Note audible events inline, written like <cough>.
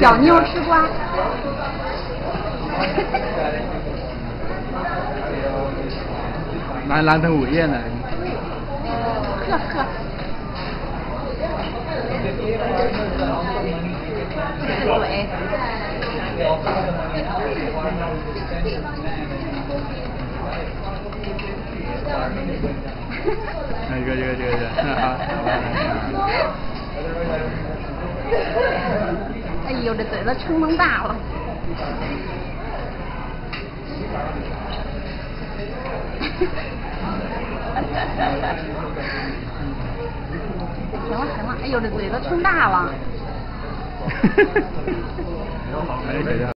小妞吃瓜。南南腾午宴呢？呵呵。嘴。一个一个一个一个，好，哎 <laughs> 呦，这嘴巴撑蒙大了。行了行了，哎呦，这嘴都撑大了。<laughs>